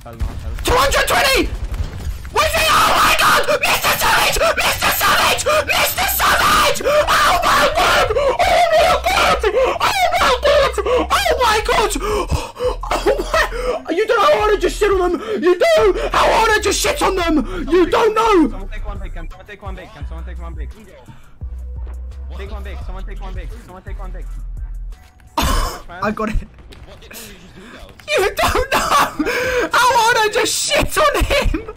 fell, no one fell. 220! Where's he? Oh my god! Mr. Savage! Mr. Savage! Mr. Savage! Oh my god! Oh my god! Oh my god! Oh my god! Oh my... You don't know how I just shit on them! You do! How hard I just shit on them! You don't know! Someone take one big, can someone take one big, can someone take one big? Take one big, someone take one big, someone take one big. I got it. What did got it. you do though? You don't know how hard I just shit on him!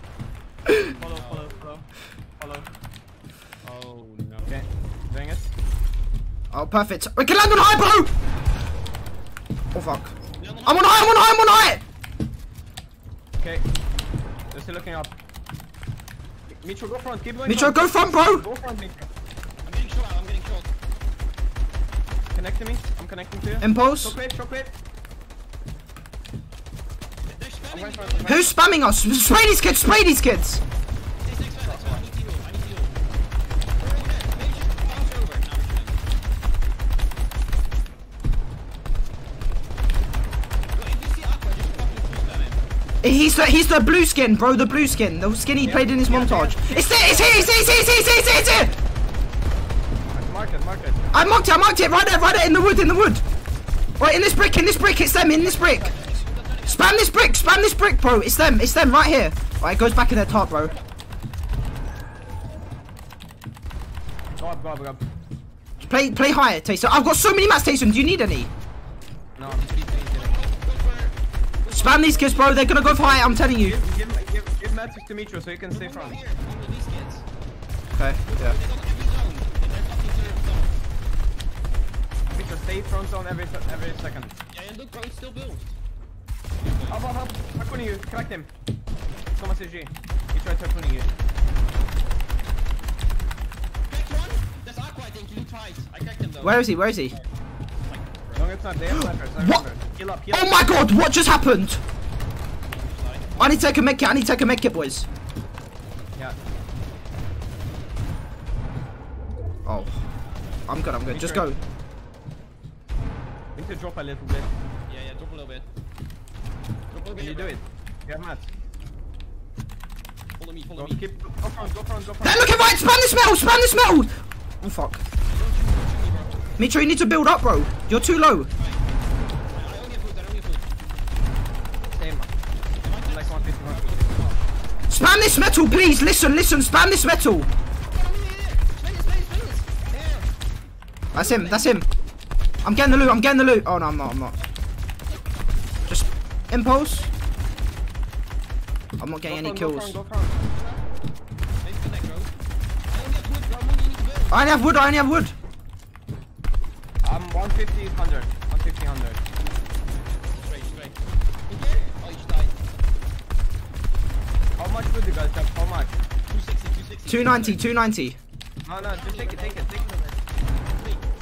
Follow, follow, follow, follow. Oh no. Okay, doing it. Oh, perfect. We can land on high, bro! Oh, fuck. I'm on high, I'm on high, I'm on high! Okay, they're still looking up. Mitro, go front, keep going Mitro, go front, bro! Go front, Mitro. I'm getting shot. I'm getting shot. Connect to me, I'm connecting to. Impulse. Shockwave, shockwave. Spamming going me. front, Who's spamming us? Spray these kids, spray these kids! Stay six minutes. I need to heal. I need to heal. Over there. Maybe just bounce over. Now we can. Yo, if you see Aqua, just fucking full spam him. He's the, he's the blue skin, bro, the blue skin. The skin he played in his montage. It's there, it's here, it's here, it's here, it's here, it's here, it's here, it's here! front. Mark it, mark it. I marked it, I marked it, right there, right there, in the wood, in the wood! Right, in this brick, in this brick, it's them, in this brick! Spam this brick, spam this brick, bro, it's them, it's them, right here. Right, it goes back in their top, bro. Go up, go up. Play, play higher, Tayson. I've got so many mats, Tayson, do you need any? No, I'm pretty easy. Spam these kids, bro, they're gonna go for higher, I'm telling you. Give, give, give, give matches to Mitro so you can stay front. Here, one of these kids. Okay, yeah. They got every zone. They're fucking third zone. Mitro, stay front zone every, every second. Yeah, yeah, look, bro, it's still built. Up, up, up. Harpooning you, crack him. Someone says G. He tried harpooning you. Cracked one. That's Aqua, I think. You look twice. I cracked him though. Where is he, where is he? No, it's not. They have What? Heal up, heal Oh my god, what just happened? I need to take a medkit, I need to take a medkit, boys. Yeah. Oh. I'm good, I'm good. Just go. We need to drop a little bit. Yeah, yeah, drop a little bit. Drop a little Can you bit, do it? You have mats. Follow me, follow Go, me. keep, go front, go front, go front. Hey, look at right, spam this metal, spam this metal! Oh fuck. Don't shoot, don't shoot me, bro. Mitro, you need to build up, bro. You're too low. I only have food, I only have food. Same. Like 150, 150. Spam this metal, please. Listen, listen, spam this metal. That's him, that's him. I'm getting the loot, I'm getting the loot. Oh no, I'm not, I'm not. Just impulse. I'm not getting any Go front, kills. Go front, go front. Maybe connect, bro. I only have wood, bro. What do you need to? I only have wood, I only have wood. Um, I'm 150, 100. 150, 100. Straight, straight. In here? Oh, you died. How much would you guys have? How much? 260, 260. 290, 290. No, no, just take it, take it, take it.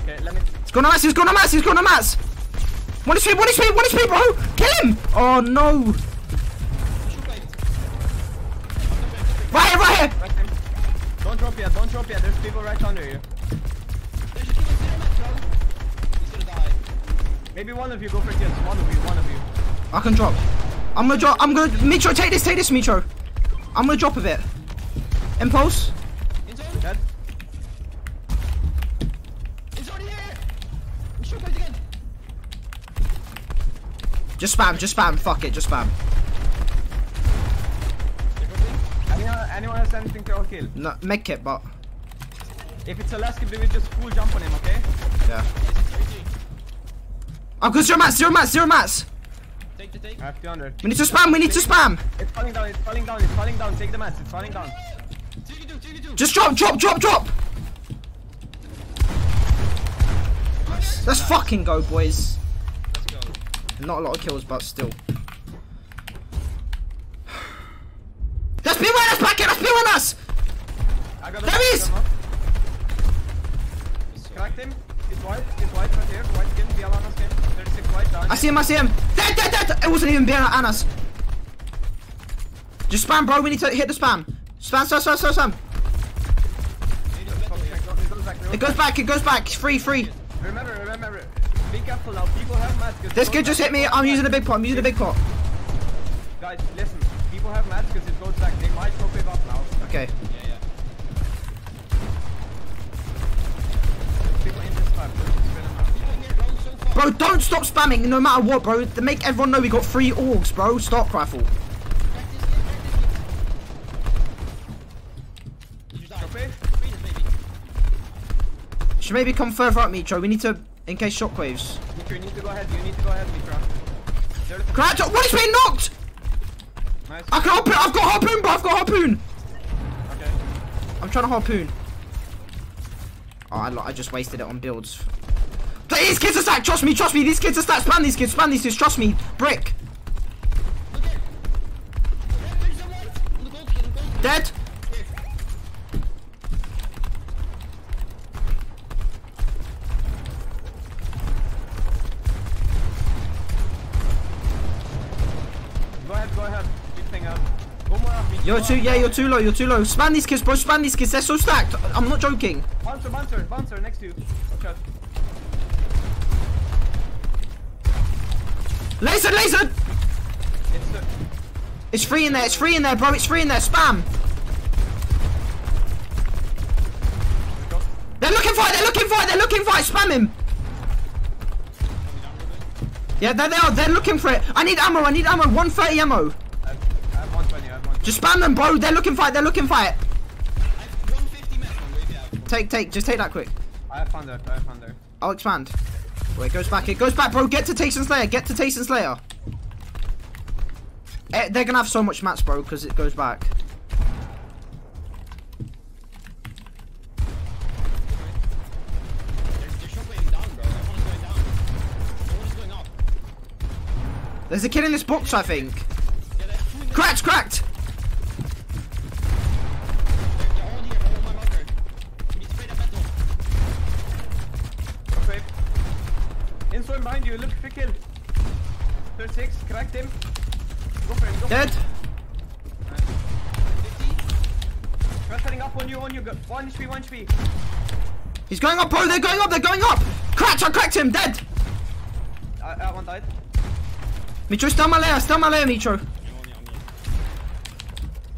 Okay, let me. It's gone on mats, it's gone on mats, it's gone on mats. One is speed, one is speed, one is speed, bro. Kill him. Oh no. Right here, right here. Don't drop yet, don't drop yet. There's people right under you. There's a kid on zero match, bro. He's gonna die. Maybe one of you go for kills. One of you, one of you. I can drop. I'm gonna drop. I'm gonna. Mitro, take this, take this, Mitro. I'm gonna drop a bit. Impulse. In zone? Dead? In zone here! We shoot guys again. Just spam, just spam. Fuck it, just spam. Anyone, anyone has anything to kill? No, make it, but If it's a last kill, we just full jump on him, okay? yeah. Oh, yes, it's right here. I've got zero mats, zero mats, zero mats. Take the take. I have 200. We need to spam. We need to spam. It's falling down, it's falling down, it's falling down. Take the mats, it's falling down. Take it, do, do. Just drop, drop, drop, drop. Let's fucking go, boys. Not a lot of kills, but still. Let's be with us, back here. Let's be with us. I There he is! Cracked him. He's white, he's white right here. White skin, Bialana skin. 36 white down. I see him. I see him. Dead, dead, dead. It wasn't even being Anas. Just spam, bro. We need to hit the spam. Spam, spam, spam, spam, spam. It goes back. It goes back. Free, free. Remember, remember. Be careful now. People have mats. 'cause This those kid just hit me. I'm using a big pot. I'm using a big pot. Guys, listen. don't have mats because it goes back. They might go pick up now. Okay. Yeah, yeah. People in this time. Just spin them out. People here going so far. Bro, don't stop spamming no matter what, bro. To make everyone know we got three orgs, bro. Stop rifle. Practice it, practice it. You die. Okay. Freeze it, baby. Should maybe come further up, Mitro. We need to, in case shockwaves. Mitro, you need to go ahead. You need to go ahead, Mitro. The What is being knocked? nice. I can harpoon. I've got harpoon, bro. I've got harpoon. Okay. I'm trying to harpoon. Oh, I, I just wasted it on builds. These kids are stacked. Trust me. Trust me. These kids are stacked. Spam these kids. Spam these kids. Trust me. Brick. Look here. Red, there's some light. On the gold kid, on the gold kid. Dead. Here. Go ahead, go ahead. Keep thing up. Go more up, Mitro. You're too. Yeah, you're too low. You're too low. Spam these kids, bro. Spam these kids. They're so stacked. I'm not joking. Bouncer, bouncer, bouncer next to you. Watch out. Laser, laser. It's the. It's free in there. It's free in there, bro. It's free in there. Spam. They're looking for it. They're looking for it. They're looking for it. Spam him. Yeah, there they are. They're looking for it. I need ammo. I need ammo. 130 ammo. I have, I have 120, I have 120. Just spam them, bro. They're looking for it. They're looking for it. 150 mess on wave out. Take, take. Just take that quick. I have thunder, I have thunder. I'll expand. Wait, it goes back. It goes back, bro. Get to and Slayer. Get to and Slayer. Eh, they're gonna have so much mats, bro, because it goes back. They're, they're down, bro. Everyone's going down. No one's going up. There's a kid in this box, I think. Cracked, cracked. They're, they're all here, all on my marker. We need to spray that metal. Okay. Inside behind you, look, free kill. 36, cracked him. Go for him, go Dead. for him. 50. Transferring up on you, on you. 1 HP, 1 HP. He's going up, bro. They're going up. They're going up. Cracked. I cracked him. Dead. Uh, uh, one died. Mitro, stay my layer. Stay my layer, Mitro.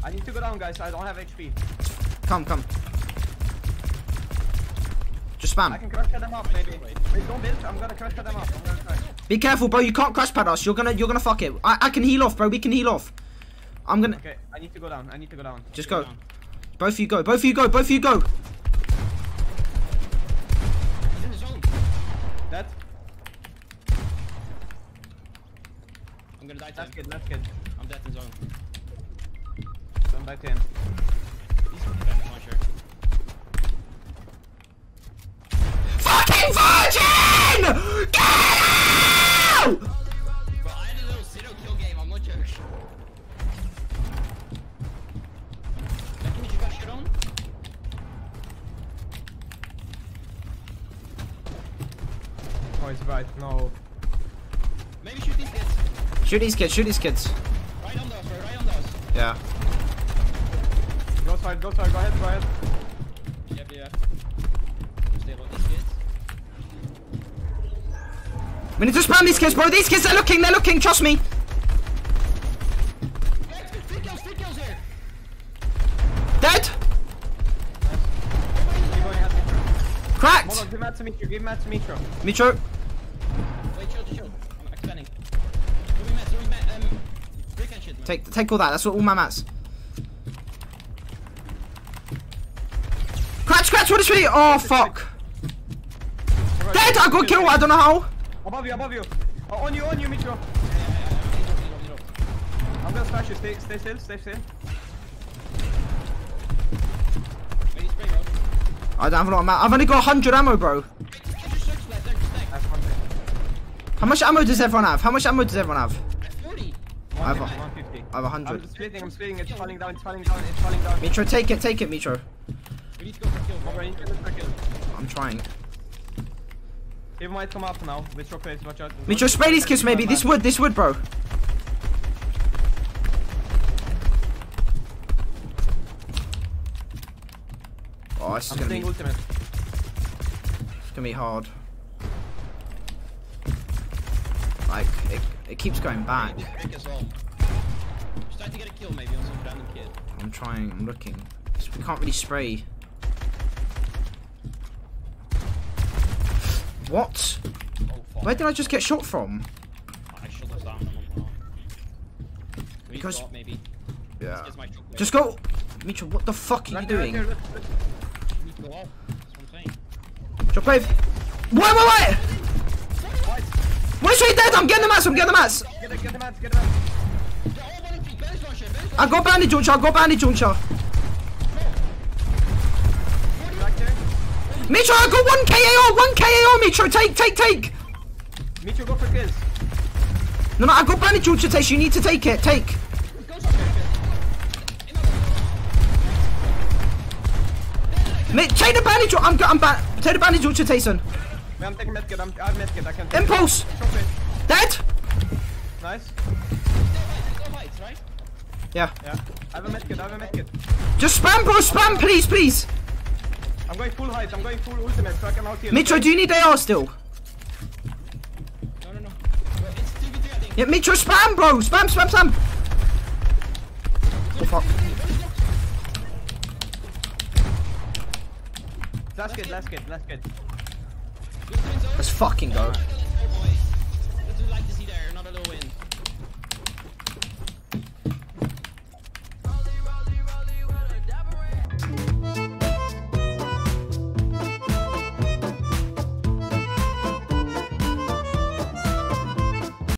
I need to go down, guys. I don't have HP. Come, come. Just spam. I spam. can crash them up, maybe. Wait, don't build. I'm gonna crash them up. I'm gonna try. Be careful, bro. You can't crash pad us. You're gonna, you're gonna fuck it. I, I can heal off, bro. We can heal off. I'm gonna. Okay, I need to go down. I need to go down. Just go. down. Both of you go. Both of you go. Both of you go. He's in the zone. That. I'm gonna die to That's him. good. That's good. I'm dead in zone. Don't to him. He's damage launcher. Fucking virgin! Get out! Bro, I had a little zero kill game, I'm not joking. That you got shit on? Oh, he's right. No. Maybe shoot these kids. Shoot these kids. Shoot these kids. Right on those, right on those. Yeah. Go side. Go side. Go ahead. Go ahead. Yep, yep. Stay about these kids. We need to spam these kids, bro. These kids, they're looking. They're looking. Trust me. Guys, three kills, three kills here! Dead. Keep going ahead, Mitro. Hold Cracked. on. Give Matt to Mitro. Give Matt to Mitro. Mitro. Wait, chill, chill. I'm expanding. Moving mats, moving mats, um... Break and shit, man. Take, take all that. That's what all my mats. Cracked, cracked. What is really? Oh fuck. Dead. I got killed. I don't know how. Above you. Above you. Oh, on you. On you, Mitro. I'm gonna smash you. Stay. Stay still. Stay still. Ready, spray, bro. I don't have a lot of ammo. I've only got 100 ammo, bro. Wait, these kids are circles left, they're stacked. That's one thing. How much ammo does everyone have? How much ammo does everyone have? 40. I have a- 150. I have I'm 100. splitting. I'm splitting. It's falling down. It's falling down. It's falling down. Mitro, take it. Take it, Mitro. We need to go for kill, bro. Over into the circle. I'm trying. He might come up now with your face. Watch out. Mitro, spray these kids maybe. This wood. This wood, bro. Oh, this is I'm gonna be, ultimate. it's gonna be hard. Like, it, it keeps going back. Break well. Start to get a kill maybe on some random kid. I'm trying, I'm looking. We can't really spray. What? Where did I just get shot from? I shut us down. I'm not gonna lie. We Because- maybe. Yeah. Here's my chocolate. Just go! Mitchell, what the fuck are you Right here, right doing? here, look, look. We need to go out. That's what I'm saying. Shockwave! Wait, wait, wait! White. Wait, straight dead! I'm getting the mats, I'm getting the mats! Get it, get the mats, get the mats. They're all one in three. Bench launcher. Bench I got bandage launcher, I got bandage launcher. Mitchell, I got one KAO, one KAO, Mitchell, take, take, take! Mitchell, go for kills. No, no, I got bandage launcher, Tash, you need to take it, take. Go launcher. Mi- take the bandage I'm, I'm ba- take the bandage launcher, Tayson. Wait, I'm taking medkit, I'm, I have medkit, I can take Impulse! it. Shockwave. Dead! Nice. Go heights, right? Yeah. Yeah. I have a medkit, I have a medkit. Just spam, bro, spam, please, please! I'm going full height, I'm going full ultimate, so I can out heal. Mitchell, do you need AR still? No, no, no. It's 2v3, I think. Yeah, Mitchell, spam, bro! Spam, spam, spam! Oh, fuck. Last kid, last kid, last kid. Good. Let's fucking go.